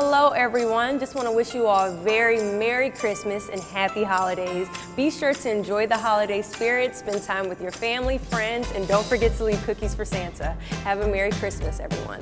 Hello, everyone. Just want to wish you all a very Merry Christmas and Happy Holidays. Be sure to enjoy the holiday spirit, spend time with your family, friends, and don't forget to leave cookies for Santa. Have a Merry Christmas, everyone.